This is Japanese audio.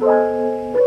you